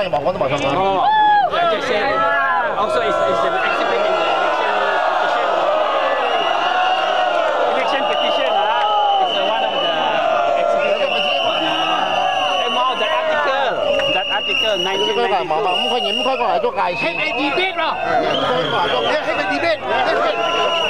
哎，我我都马上干。哦，而且是，also is is an exhibition exhibition competition 啊，exhibition competition 啊，比赛的嘛，exhibition competition 嘛，the article that article nine 就可以了。某某某，你快点，你快快点，捉鬼，让爱 debates 喔，快点，捉鬼，让爱 debates。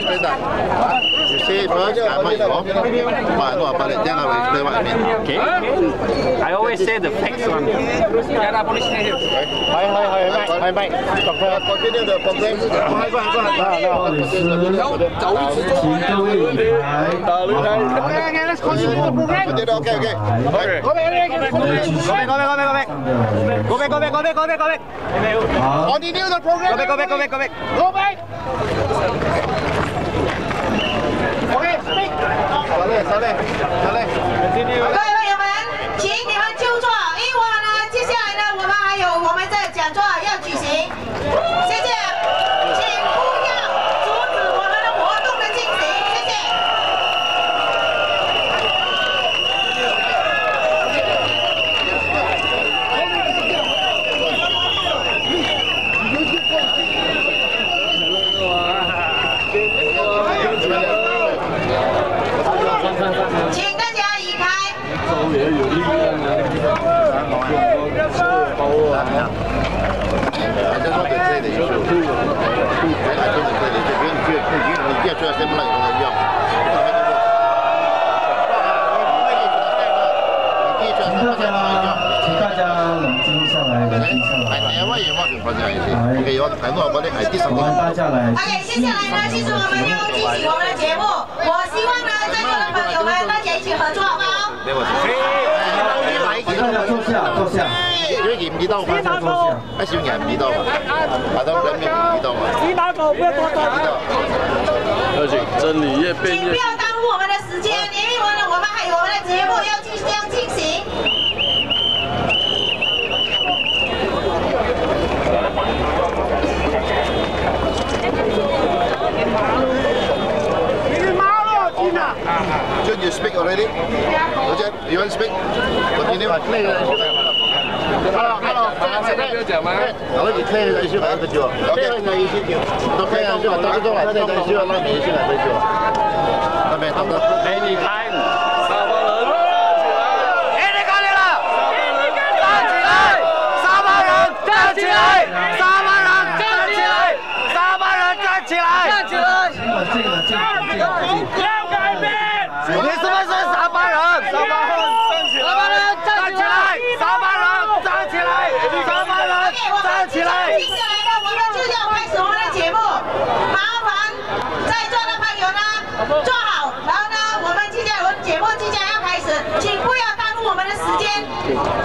first, I might go, but then I will explain what I mean. Okay. I always say the facts one. Hi, hi, hi, Hi, Hi, continue the program. Okay, Go back, go back, go back, go back, go back. Continue the program. Go back, go back, go back, go back. Go back. 有我们的讲座要举行，谢谢。哎，什么接下来其实我们进行我们的节目。我希望呢，在座的朋友们大家一起合作，好不好？少人，不要多请，真理越辩越请不要耽误我们的时间，因为我们我们还有我们的节目要去相继。你 speak already？老 j e f you want speak？What you name？I play。Hello，hello，hello，hello。I want to play 一四九分九。一四九。都 play 一四九，打一多万分一四九，拿一四九分九。OK。Happy time。三八人站起来！三八人站起来！三八人站起来！三八人站起来！站起来！不要改变！你是不是傻白人？站起来！老板人，站起来！傻白人站起来！傻白人站起来！接下来呢，我们就要开始我们的节目。麻烦在座的朋友呢坐好，然后呢，我们即将我们节目即将要开始，请不要耽误我们的时间。